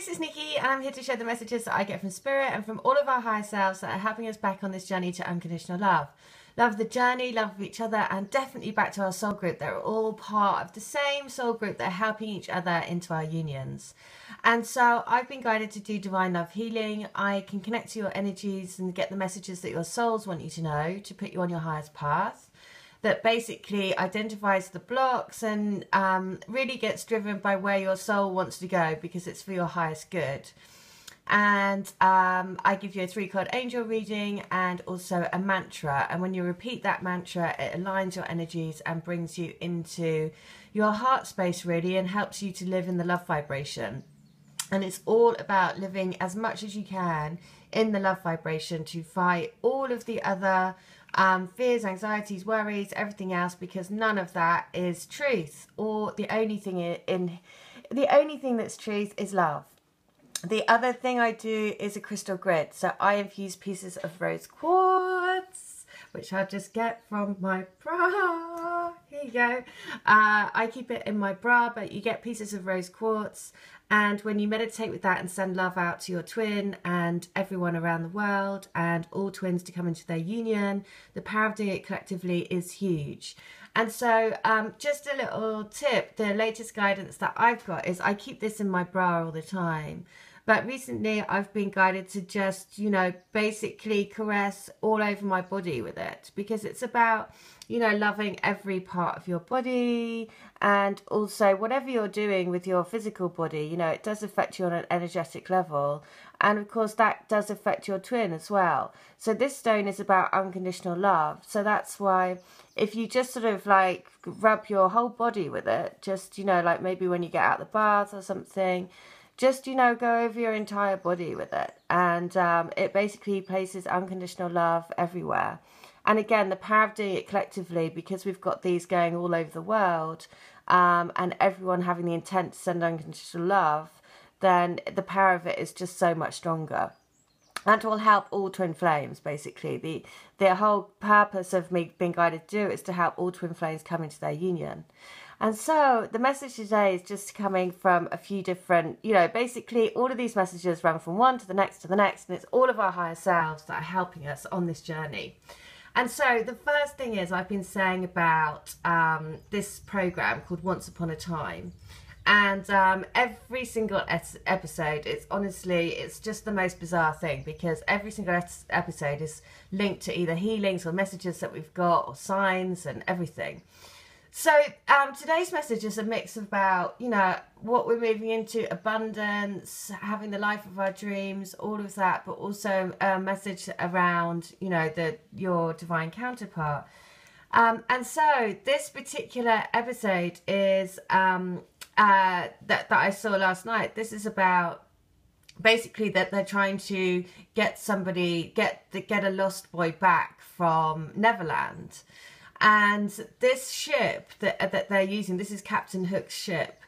this is Nikki, and I'm here to share the messages that I get from Spirit and from all of our higher selves that are helping us back on this journey to unconditional love. Love the journey, love of each other, and definitely back to our soul group. They're all part of the same soul group that are helping each other into our unions. And so I've been guided to do divine love healing. I can connect to your energies and get the messages that your souls want you to know to put you on your highest path that basically identifies the blocks and um, really gets driven by where your soul wants to go because it's for your highest good. And um, I give you a three card angel reading and also a mantra. And when you repeat that mantra, it aligns your energies and brings you into your heart space, really, and helps you to live in the love vibration. And it's all about living as much as you can in the love vibration to fight all of the other um, fears, anxieties, worries, everything else, because none of that is truth. Or the only thing in, the only thing that's truth is love. The other thing I do is a crystal grid. So I infuse pieces of rose quartz, which I'll just get from my bra. Here you go. Uh, I keep it in my bra, but you get pieces of rose quartz. And when you meditate with that and send love out to your twin and everyone around the world and all twins to come into their union, the power of doing it collectively is huge. And so, um, just a little tip the latest guidance that I've got is I keep this in my bra all the time. But recently, I've been guided to just, you know, basically caress all over my body with it because it's about, you know, loving every part of your body and also whatever you're doing with your physical body, you know, it does affect you on an energetic level. And of course, that does affect your twin as well. So, this stone is about unconditional love. So, that's why if you just sort of like rub your whole body with it, just, you know, like maybe when you get out the bath or something just you know go over your entire body with it. And um, it basically places unconditional love everywhere. And again the power of doing it collectively because we've got these going all over the world um, and everyone having the intent to send unconditional love then the power of it is just so much stronger. That will help all twin flames basically. The the whole purpose of me being guided to do is to help all twin flames come into their union and so the message today is just coming from a few different, you know, basically all of these messages run from one to the next to the next, and it's all of our higher selves that are helping us on this journey. And so the first thing is I've been saying about um, this program called Once Upon a Time. And um, every single episode, it's honestly, it's just the most bizarre thing because every single episode is linked to either healings or messages that we've got or signs and everything. So um, today's message is a mix about you know what we're moving into, abundance, having the life of our dreams, all of that, but also a message around you know the your divine counterpart. Um, and so this particular episode is um, uh, that that I saw last night. This is about basically that they're trying to get somebody get the, get a lost boy back from Neverland and this ship that, that they're using, this is Captain Hook's ship,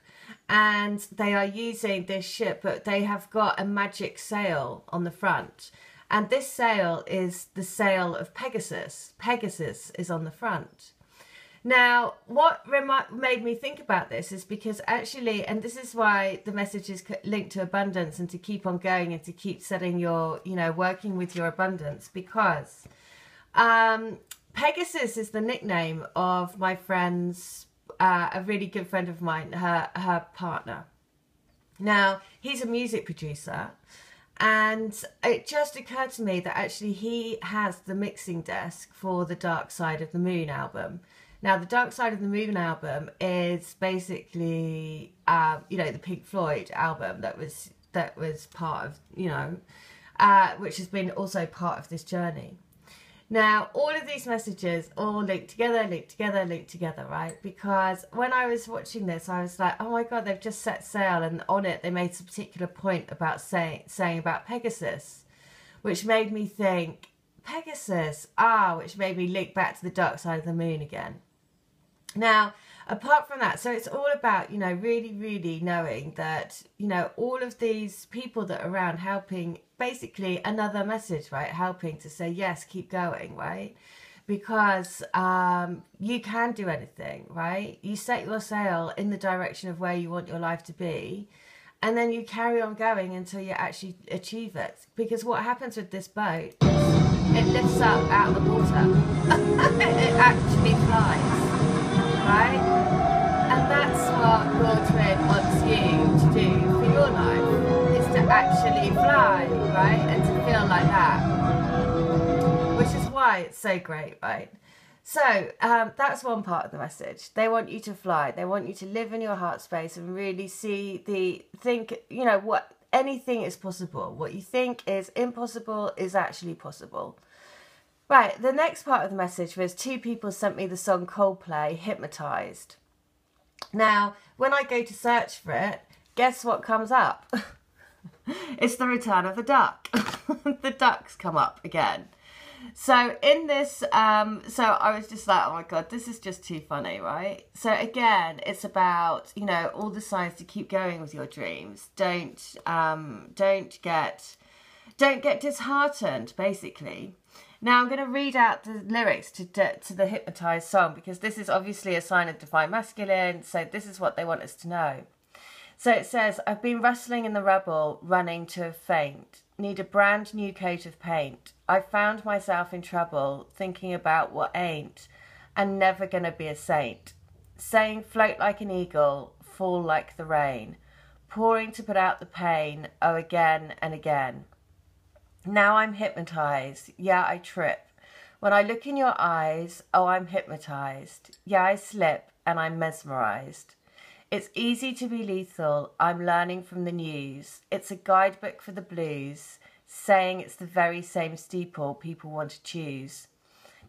and they are using this ship, but they have got a magic sail on the front. And this sail is the sail of Pegasus. Pegasus is on the front. Now, what remi- made me think about this is because actually, and this is why the message is linked to abundance and to keep on going and to keep setting your, you know, working with your abundance because um, Pegasus is the nickname of my friend's, uh, a really good friend of mine, her her partner. Now he's a music producer, and it just occurred to me that actually he has the mixing desk for the Dark Side of the Moon album. Now, the Dark Side of the Moon album is basically, uh, you know, the Pink Floyd album that was that was part of, you know, uh, which has been also part of this journey. Now, all of these messages all link together, link together, link together, right? Because when I was watching this, I was like, oh my God, they've just set sail. And on it, they made a particular point about saying, saying about Pegasus, which made me think, Pegasus, ah, which made me link back to the dark side of the moon again. Now, apart from that, so it's all about, you know, really, really knowing that, you know, all of these people that are around helping basically another message, right? Helping to say, yes, keep going, right? Because um, you can do anything, right? You set your sail in the direction of where you want your life to be. and then you carry on going until you actually achieve it. Because what happens with this boat, it lifts up out of the water. it actually flies, right? Twin wants you to do for your life, is to actually fly, right? And to feel like that. Which is why it's so great, right? So um, that's one part of the message. They want you to fly. They want you to live in your heart space and really see the think. You know what? Anything is possible. What you think is impossible is actually possible. Right. The next part of the message was two people sent me the song Coldplay "Hypnotized." Now, when I go to search for it, guess what comes up? it's the return of the duck. the ducks come up again. So in this, um, so I was just like, oh my god, this is just too funny, right? So again, it's about you know all the signs to keep going with your dreams. Don't um, don't get don't get disheartened, basically. Now I'm going to read out the lyrics to to the hypnotized song because this is obviously a sign of divine masculine. So this is what they want us to know. So it says, I've been wrestling in the rubble, running to a faint. Need a brand new coat of paint. I found myself in trouble, thinking about what ain't, and never gonna be a saint. Saying, float like an eagle, fall like the rain. Pouring to put out the pain, oh, again and again. Now I'm hypnotized. Yeah, I trip. When I look in your eyes, oh, I'm hypnotized. Yeah, I slip and I'm mesmerized. It's easy to be lethal. I'm learning from the news. It's a guidebook for the blues, saying it's the very same steeple people want to choose.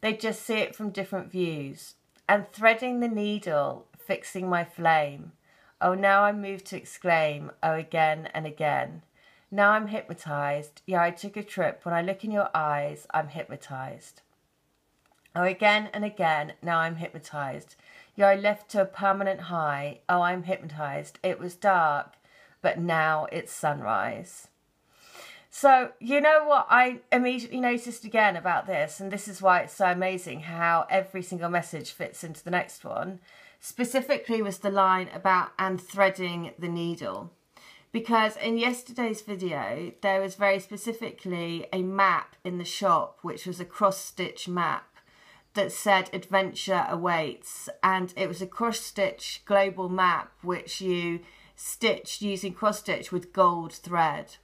They just see it from different views. And threading the needle, fixing my flame. Oh, now I'm moved to exclaim, oh, again and again. Now I'm hypnotized. Yeah, I took a trip. When I look in your eyes, I'm hypnotized. Oh, again and again, now I'm hypnotized. Yeah, I left to a permanent high. Oh, I'm hypnotized. It was dark, but now it's sunrise. So, you know what I immediately noticed again about this, and this is why it's so amazing how every single message fits into the next one, specifically was the line about and threading the needle. Because in yesterday's video, there was very specifically a map in the shop, which was a cross stitch map that said adventure awaits. And it was a cross stitch global map which you stitched using cross stitch with gold thread.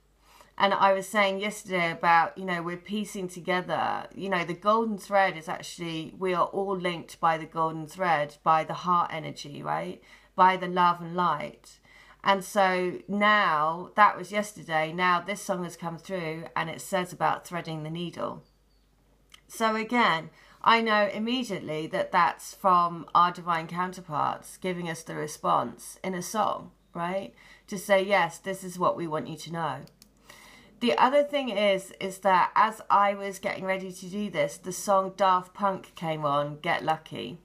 And i was saying yesterday about you know we're piecing together you know the golden thread is actually we are all linked by the golden thread by the heart energy right? By the love and light and so now that was yesterday now this song has come through and it says about threading the needle so again I know immediately that that's from our divine counterparts giving us the response in a song, right? To say, yes, this is what we want you to know. The other thing is, is that as I was getting ready to do this, the song Daft Punk came on, Get Lucky.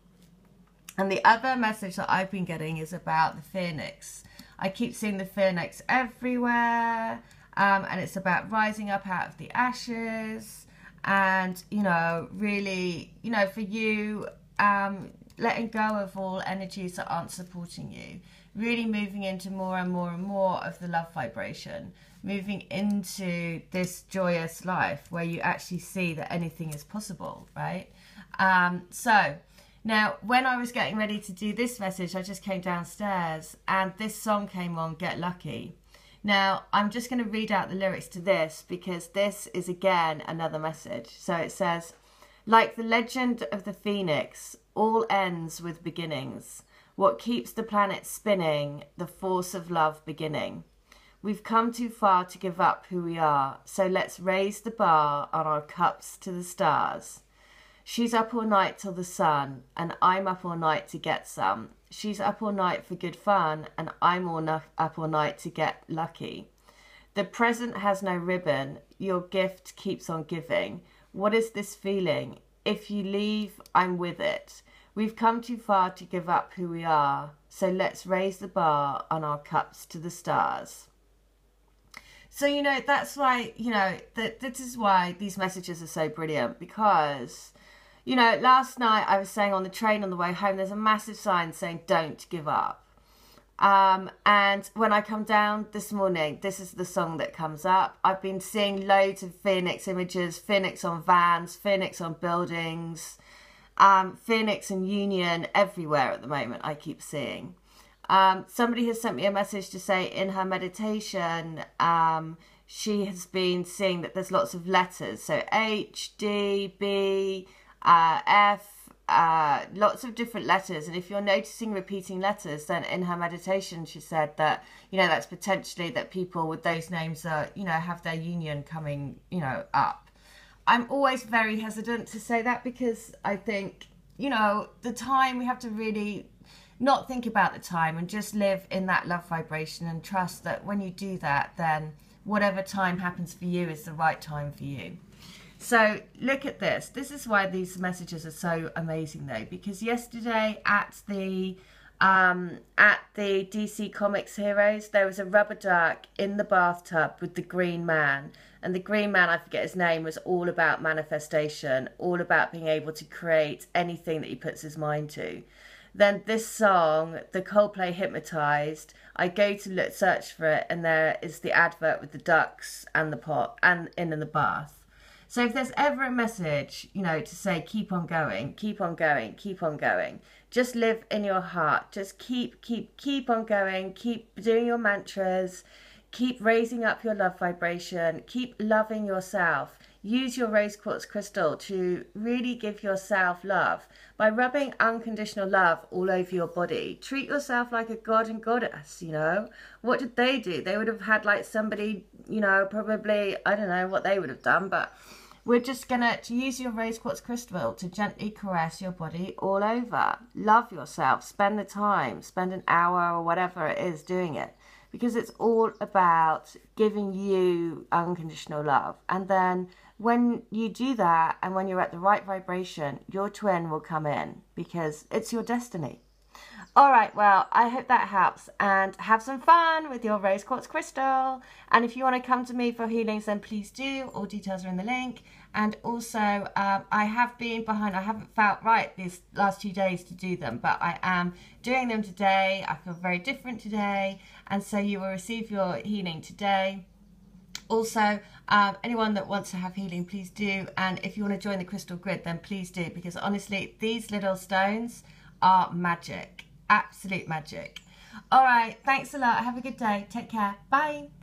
And the other message that I've been getting is about the phoenix. I keep seeing the phoenix everywhere, um, and it's about rising up out of the ashes. And you know really you know for you um letting go of all energies that aren't supporting you really moving into more and more and more of the love vibration moving into this joyous life where you actually see that anything is possible right? Um so now when i was getting ready to do this message i just came downstairs and this song came on get lucky now, I'm just going to read out the lyrics to this because this is again another message. So it says, like the legend of the phoenix, all ends with beginnings. What keeps the planet spinning, the force of love beginning. We've come too far to give up who we are, so let's raise the bar on our cups to the stars. She's up all night till the sun, and I'm up all night to get some. She's up all night for good fun, and I'm all up all night to get lucky. The present has no ribbon, your gift keeps on giving. What is this feeling? If you leave, I'm with it. We've come too far to give up who we are, so let's raise the bar on our cups to the stars. So, you know, that's why, you know, that this is why these messages are so brilliant because you know, last night I was saying on the train on the way home, there's a massive sign saying, don't give up. Um, and when I come down this morning, this is the song that comes up. I've been seeing loads of Phoenix images, Phoenix on vans, Phoenix on buildings, um, Phoenix and Union everywhere at the moment, I keep seeing. Um, somebody has sent me a message to say in her meditation, um, she has been seeing that there's lots of letters. So H, D, B, uh, F, uh, lots of different letters. And if you're noticing repeating letters, then in her meditation, she said that, you know, that's potentially that people with those names are, you know, have their union coming, you know, up. I'm always very hesitant to say that because I think, you know, the time we have to really not think about the time and just live in that love vibration and trust that when you do that, then whatever time happens for you is the right time for you. So look at this. This is why these messages are so amazing, though, because yesterday at the um, at the DC Comics Heroes, there was a rubber duck in the bathtub with the Green Man, and the Green Man, I forget his name, was all about manifestation, all about being able to create anything that he puts his mind to. Then this song, the Coldplay Hypnotized, I go to look, search for it, and there is the advert with the ducks and the pot and in the bath. So if there's ever a message, you know, to say keep on going, keep on going, keep on going, just live in your heart. Just keep, keep, keep on going. Keep doing your mantras. Keep raising up your love vibration. Keep loving yourself. Use your rose quartz crystal to really give yourself love by rubbing unconditional love all over your body. Treat yourself like a god and goddess, you know. What did they do? They would have had like somebody, you know, probably, I don't know what they would have done, but we're just gonna to use your rose quartz crystal to gently caress your body all over. Love yourself. Spend the time. Spend an hour or whatever it is doing it because it's all about giving you unconditional love. And then when you do that and when you're at the right vibration, your twin will come in because it's your destiny. All right, well, I hope that helps and have some fun with your rose quartz crystal. And if you want to come to me for healings, then please do. All details are in the link. And also, um, I have been behind, I haven't felt right these last two days to do them, but I am doing them today. I feel very different today. And so you will receive your healing today. Also, um, anyone that wants to have healing, please do. And if you want to join the crystal grid, then please do. Because honestly, these little stones are magic absolute magic. All right, thanks a lot. Have a good day. Take care. Bye.